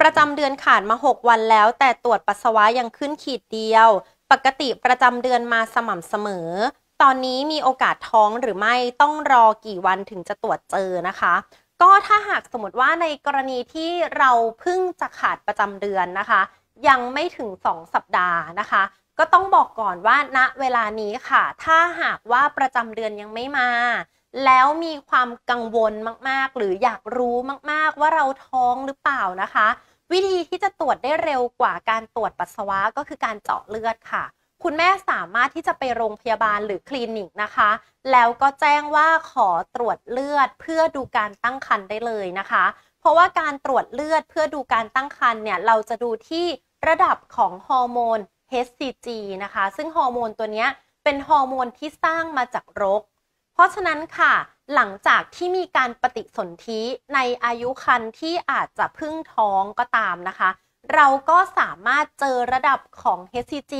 ประจำเดือนขาดมา 6 วันแล้ว แต่ตรวจปัสสาวะยังขึ้นขีดเดียว ปกติประจำเดือนมาสม่ำเสมอ ตอนนี้มีโอกาสท้องหรือไม่ต้องรอกี่วันถึงจะตรวจเจอนะคะ ก็ถ้าหากสมมติว่าในกรณีที่เราเพิ่งจะขาดประจำเดือนนะคะ ยังไม่ถึง 2 สัปดาห์นะคะ ก็ต้องบอกก่อนว่าณเวลานี้ค่ะ ถ้าหากว่าประจำเดือนยังไม่มา แล้วมีความกังวลมากๆ หรืออยากรู้มากๆ ว่าเราท้องหรือเปล่านะคะ วิธีที่จะตรวจได้เร็วกว่าการตรวจปัสสาวะก็คือการเจาะเลือดค่ะ คุณแม่สามารถที่จะไปโรงพยาบาลหรือคลินิกนะคะ แล้วก็แจ้งว่าขอตรวจเลือดเพื่อดูการตั้งครรภ์ได้เลยนะคะ เพราะว่าการตรวจเลือดเพื่อดูการตั้งครรภ์เนี่ยเราจะดูที่ระดับของฮอร์โมน HCG นะคะ ซึ่งฮอร์โมนตัวนี้เป็นฮอร์โมนที่สร้างมาจากรก ราะฉะนั้นค่ะหลังจากที่มีการปฏิสนธิในอายุครรภ์ที่อาจจะพึ่งท้องก็ตามนะคะ เราก็สามารถเจอระดับของ HCG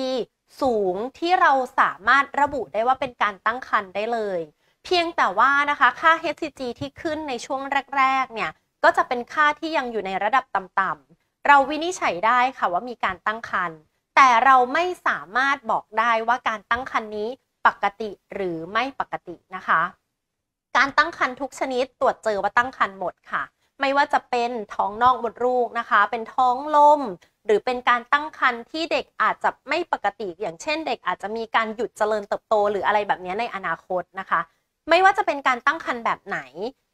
สูงที่เราสามารถระบุได้ว่าเป็นการตั้งครรภ์ได้เลย เพียงแต่ว่านะคะค่า HCG ที่ขึ้นในช่วงแรกๆเนี่ยก็จะเป็นค่าที่ยังอยู่ในระดับต่ำๆเราวินิจฉัยได้ค่ะว่ามีการตั้งครรภ์แต่เราไม่สามารถบอกได้ว่าการตั้งครรภ์นี้ ปกติหรือไม่ปกตินะคะ การตั้งครรภ์ทุกชนิดตรวจเจอว่าตั้งครรภ์หมดค่ะ ไม่ว่าจะเป็นท้องนอกมดลูกนะคะ เป็นท้องลม หรือเป็นการตั้งครรภ์ที่เด็กอาจจะไม่ปกติ อย่างเช่น เด็กอาจจะมีการหยุดเจริญเติบโต หรืออะไรแบบนี้ในอนาคตนะคะ ไม่ว่าจะเป็นการตั้งครรภ์แบบไหน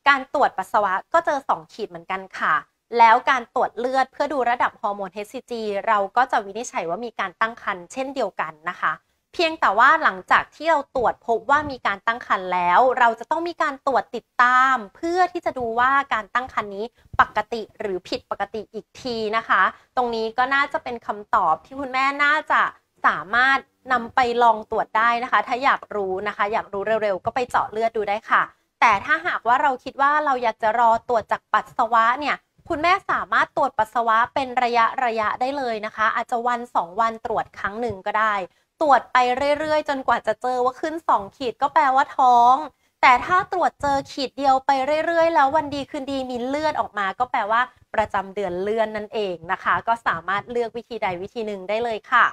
การตรวจปัสสาวะก็เจอ 2 ขีดเหมือนกันค่ะแล้วการตรวจเลือดเพื่อดูระดับฮอร์โมน HCG เราก็จะวินิจฉัยว่ามีการตั้งครรภ์เช่นเดียวกันนะคะ เพียงแต่ว่าหลังจากที่เราตรวจพบว่ามีการตั้งครรภ์แล้ว เราจะต้องมีการตรวจติดตาม เพื่อที่จะดูว่าการตั้งครรภ์นี้ปกติหรือผิดปกติอีกทีนะคะ ตรงนี้ก็น่าจะเป็นคำตอบที่คุณแม่น่าจะสามารถนำไปลองตรวจได้นะคะ ถ้าอยากรู้นะคะ อยากรู้เร็วๆ ก็ไปเจาะเลือดดูได้ค่ะ แต่ถ้าหากว่าเราคิดว่าเราอยากจะรอตรวจจากปัสสาวะเนี่ยคุณแม่สามารถตรวจปัสสาวะเป็นระยะระยะได้เลยนะคะ อาจจะวัน 2 วันตรวจครั้งหนึ่งก็ได้ ตรวจไปเรื่อยๆ จนกว่าจะเจอว่าขึ้น 2 ขีดก็แปลว่าท้อง แต่ถ้าตรวจเจอขีดเดียวไปเรื่อยๆ แล้ววันดีคืนดีมีเลือดออกมา ก็แปลว่าประจำเดือนเลื่อนนั่นเองนะคะ ก็สามารถเลือกวิธีใดวิธีหนึ่งได้เลยค่ะ